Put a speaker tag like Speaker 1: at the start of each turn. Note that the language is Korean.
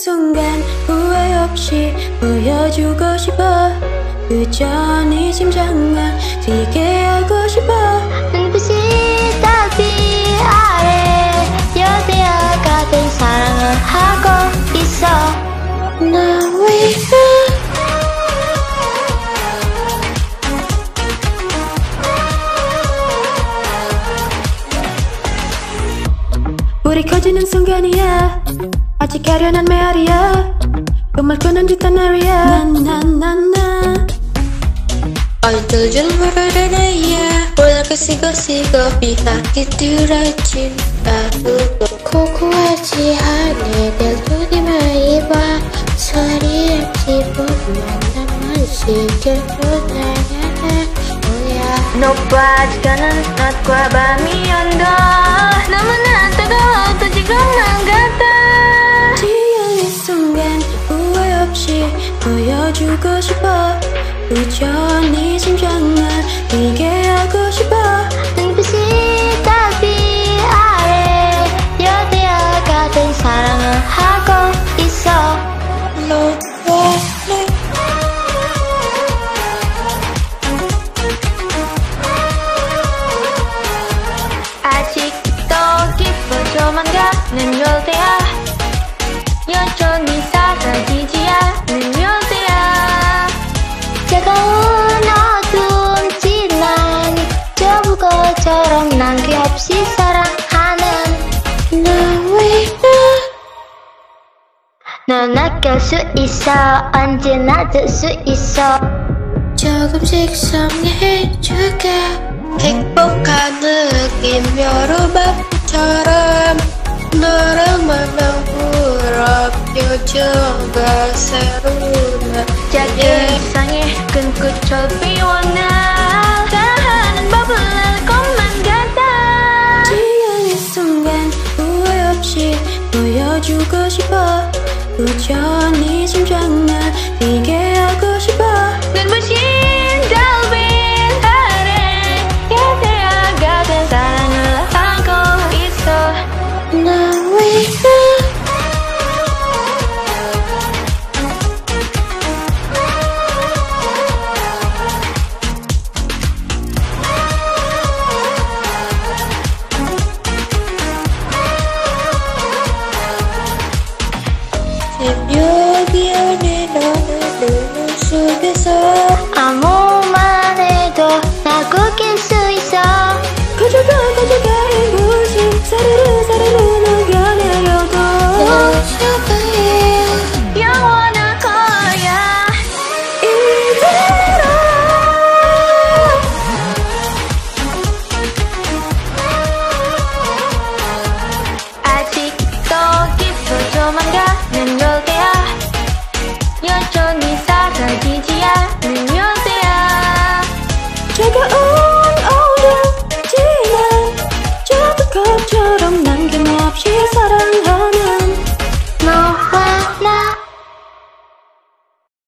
Speaker 1: 순간 후회 없이 보여주고 싶어. 그저 네 심장만 뛰게 하고 싶어.
Speaker 2: 눈부신 달빛 아래 여대야 가든 사랑을 하고 있어.
Speaker 1: 나 위해 불이 커지는 순간이야 아직 아련한 메아리야 정말 끄는 듯한 날이야 나나나나
Speaker 3: Idol meraya Bola kesigo-sigo Pihak itu rajin Aku
Speaker 2: 고고하지 않은 델토니 마이와 소리 없이 보면 나만 시켜줘 나나나 뭐야
Speaker 1: 높아지가는 낮과 보여주고 싶어. 네 심장만 뛰게 하고 싶어.
Speaker 2: 눈부신 달빛 아래 여대야 가든 사랑을 하고 있어.
Speaker 3: Lo 원해
Speaker 1: 아직도 깊어져만 가는 열대야
Speaker 2: 저부거처럼 난게 없이 사랑하는
Speaker 3: 나 위해
Speaker 2: 넌 아낄 수 있어 언제나 들 수 있어
Speaker 3: 조금씩 성해줄게 행복한 느낌 여름밤처럼 너랑 만난 후라 표정과 새로운
Speaker 1: 작은 이상의 끈끝을 비워나 싶어 그저 네 심장만 느낄 수 있어. 가져가 가져가 이곳이. 사르르
Speaker 3: 사르르 녹여내려도 아직도
Speaker 2: 깊은 조만가는 걸